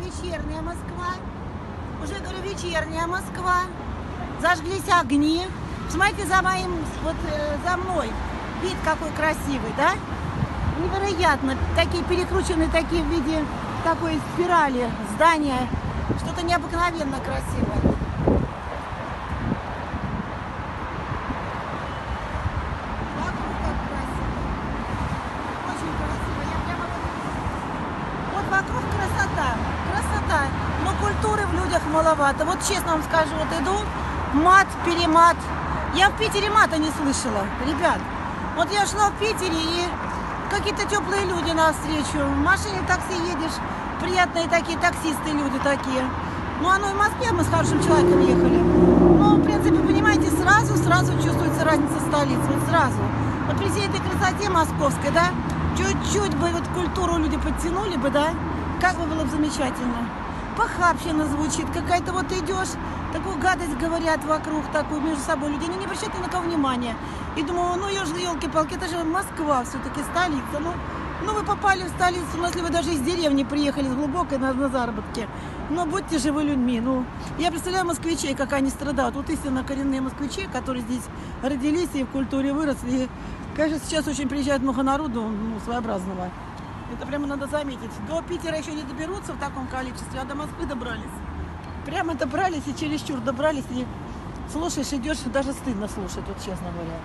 вечерняя Москва. Уже говорю, вечерняя Москва. Зажглись огни. Смотрите за моим, вот э, за мной. Вид какой красивый, да? Невероятно. Такие перекрученные, такие в виде такой спирали здания. Что-то необыкновенно красивое. Вокруг красота. Красота. Но культуры в людях маловато. Вот честно вам скажу, вот иду, мат, перемат. Я в Питере мата не слышала, ребят. Вот я шла в Питере и какие-то теплые люди навстречу. В машине такси едешь, приятные такие таксисты люди такие. Ну, оно и в Москве мы с хорошим человеком ехали. Ну, в принципе, понимаете, сразу, сразу чувствуется разница столиц, вот сразу. Вот при всей этой красоте московской, да, чуть-чуть бы вот культуру люди подтянули бы, да, как бы было бы замечательно. Похабщина звучит, какая-то вот идешь, такую гадость говорят вокруг, такую между собой люди, они не обращают ни на кого внимания. И думаю, ну, елки-палки, это же Москва все-таки, столица, ну, ну, вы попали в столицу, ну, если вы даже из деревни приехали, с глубокой на, на заработки. Но будьте же вы людьми. Ну, я представляю москвичей, как они страдают. Вот истинно коренные москвичи, которые здесь родились и в культуре выросли. И, конечно, сейчас очень приезжает много народу, ну, своеобразного. Это прямо надо заметить. До Питера еще не доберутся в таком количестве, а до Москвы добрались. Прямо добрались и чересчур добрались. И слушаешь, идешь, даже стыдно слушать, вот честно говоря.